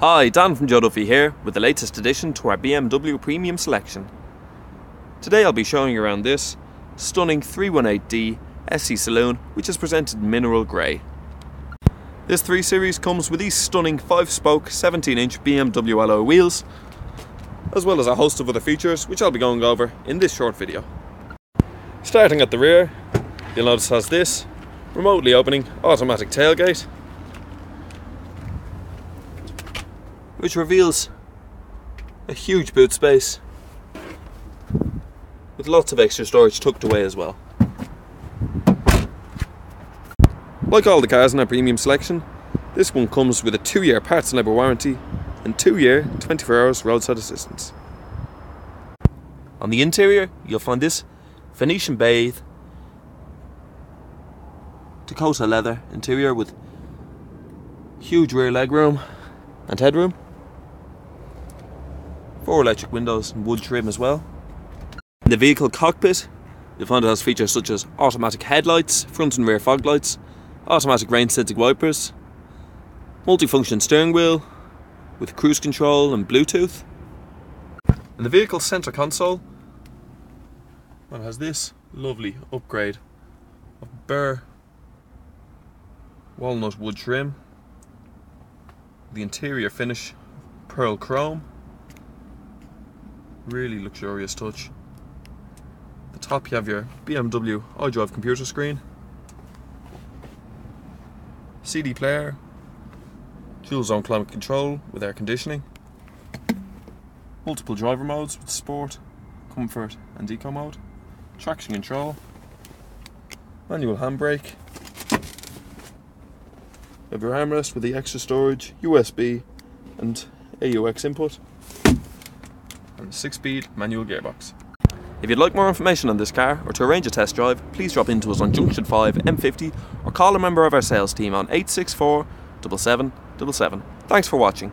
Hi, Dan from Joe here with the latest addition to our BMW Premium Selection. Today I'll be showing you around this stunning 318D SE Saloon which is presented in mineral grey. This 3 Series comes with these stunning 5-spoke 17-inch BMW alloy wheels as well as a host of other features which I'll be going over in this short video. Starting at the rear, you'll notice has this remotely opening automatic tailgate which reveals a huge boot space with lots of extra storage tucked away as well. Like all the cars in our premium selection, this one comes with a 2 year parts and labour warranty and 2 year 24 hours roadside assistance. On the interior, you'll find this Venetian Beige Dakota leather interior with huge rear legroom and headroom. Four electric windows and wood trim as well. In the vehicle cockpit, you'll find it has features such as automatic headlights, front and rear fog lights, automatic rain sensing wipers, multifunction steering wheel with cruise control and Bluetooth. In the vehicle centre console, it has this lovely upgrade of Burr walnut wood trim, the interior finish pearl chrome, really luxurious touch. the top you have your BMW iDrive computer screen, CD player, dual zone climate control with air conditioning, multiple driver modes with sport, comfort and eco mode, traction control, manual handbrake, you have your armrest with the extra storage, USB and AUX input and 6-speed manual gearbox. If you'd like more information on this car or to arrange a test drive, please drop into us on Junction 5 M50 or call a member of our sales team on 864 7777. Thanks for watching.